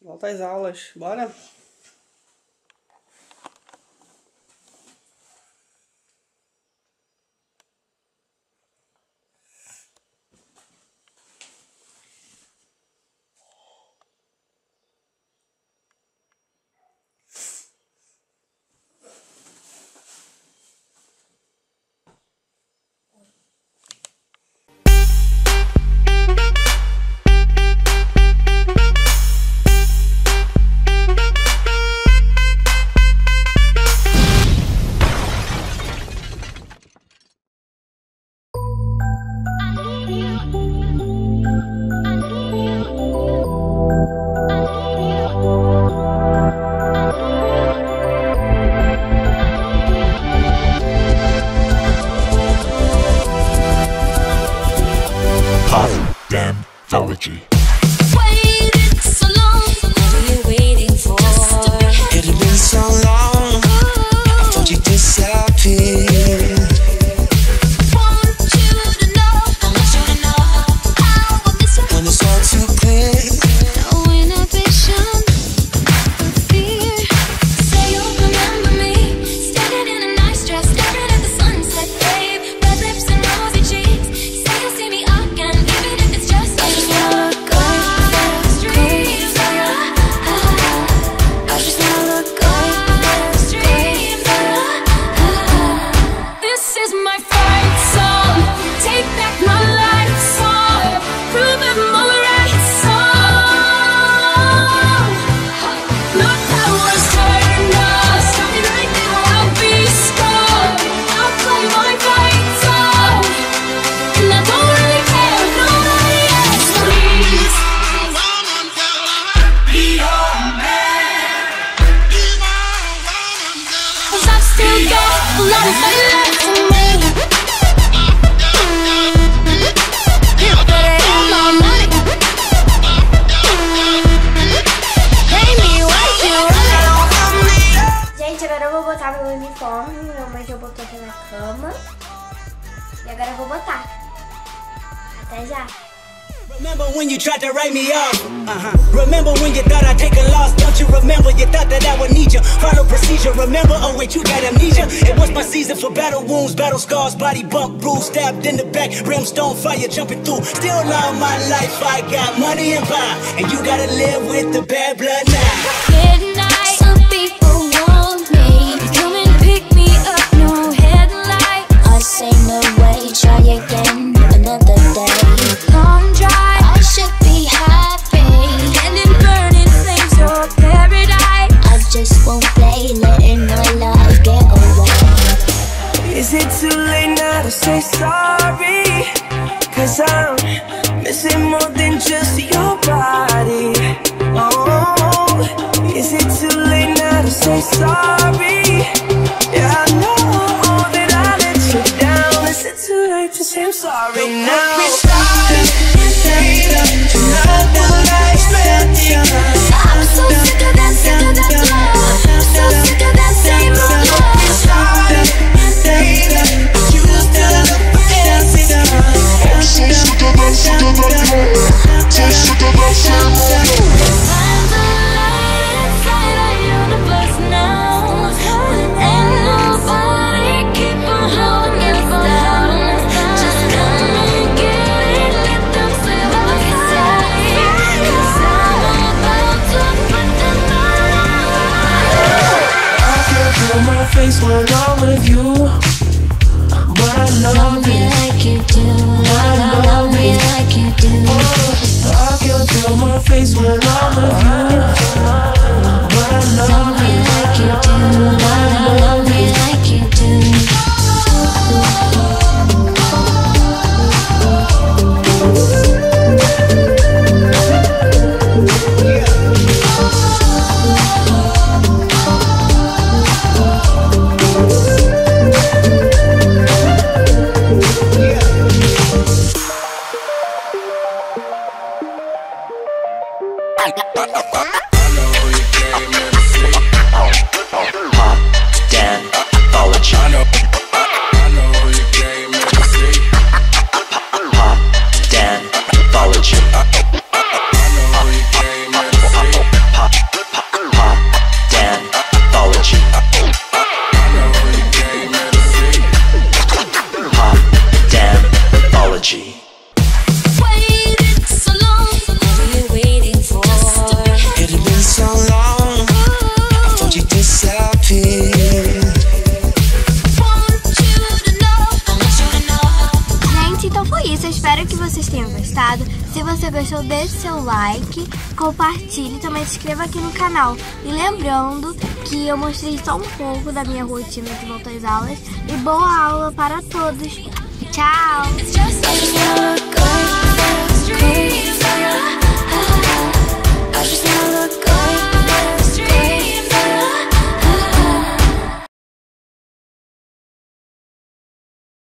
Volta às aulas, bora? energy. Gente, agora eu vou botar meu uniforme. Minha mãe já botou aqui na cama. E agora eu vou botar. Até já. Remember when you tried to write me off? Uh-huh. Remember when you thought I'd take a loss? Don't you remember? You thought that I would need you. Follow procedure. Remember? Oh wait, you got amnesia. It was my season for battle wounds, battle scars, body bump, bruise, stabbed in the back, brimstone fire jumping through. Still all my life, I got money and power, and you gotta live with the bad blood now. Is it too late now to say sorry? Cause I'm missing more than just your body. Oh, is it too late now to say sorry? Face when I'm with you. But I love me it. like you do. I love me like you do. I can feel my face when I'm with you. Gostou, deixe seu like, compartilhe, também se inscreva aqui no canal. E lembrando que eu mostrei só um pouco da minha rotina de volta às aulas. E boa aula para todos. Tchau!